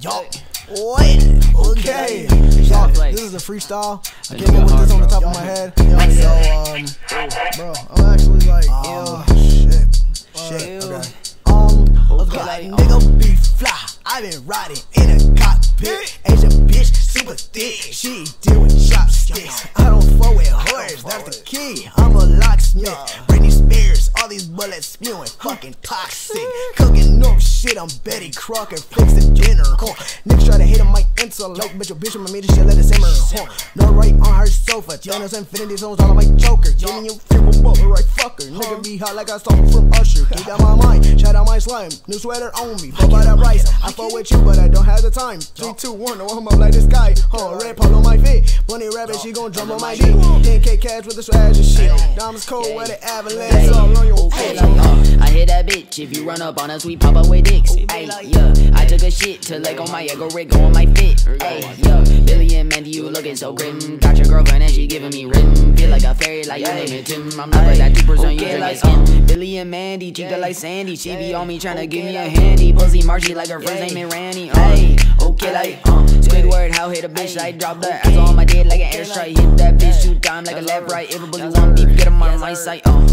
Yo, wait, okay. Y'all, this is a freestyle. I came up with this on the top of my head. So, um, bro, I'm actually like, oh, shit, shit. Okay. Um, okay, like, nigga be fly. I been riding in a cockpit. Asian bitch, super thick. She deal with chopsticks. I don't fuck with whores, that's the key. I'm a locksmith. These spewing, fucking toxic. Cooking up shit, I'm Betty Crocker, fixing dinner. Huh. Niggas try to hit on my intellect, but your bitch with me, this shit let it simmer. Huh. No right on her sofa, Thanos Infinity Stones all on my choker. Giving you feel but right fucker. Nigga be hot like I stole from Usher. Keep out my mind, shout out my slime. New sweater on me, fuck by that rice. I fuck with you, but I don't have the time. 3, 2, 1, no, I'm up like the sky. Huh, rabbit, she gon' jump on my dick. 10k cash with the swag and shit. Diamonds cold, where the avalanche all on your like, uh, I hit that bitch. If you run up on us, we pop up with dicks. Hey, yeah. I took a shit to leg on my ego rig on my fit. Hey, yeah. Billy and Mandy, you looking so grim. Got your girlfriend and she giving me rhythm. Feel like a fairy, like your name is Tim. I'm not like that 2% you drink like skin. Billy and Mandy, chica like Sandy. She be on me tryna give me a handy. Pussy Margie like her first name is Randy. Hey, okay, like, uh. Squidward, how hit a bitch, like drop that ass on my dick like an airstrike. Hit that bitch two time like a left right. If a bully want beef, get him on my site, uh.